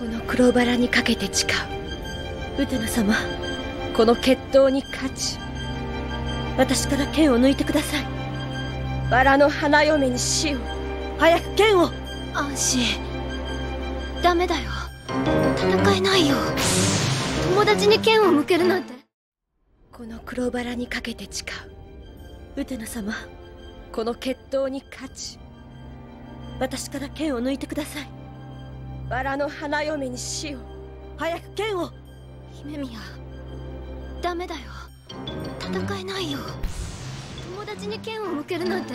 この黒バラにかけて誓う。ウテナ様この決闘に勝ち私から剣を抜いてください。バラの花嫁に死を。早く剣を。アンシーダメだよ。戦えないよ。友達に剣を向けるなんて。この黒バラにかけて誓う。ウテナ様この決闘に勝ち私から剣を抜いてくださいバラの花嫁に死を早く剣を。姫宮ダメだよ。戦えないよ。友達に剣を向けるなんて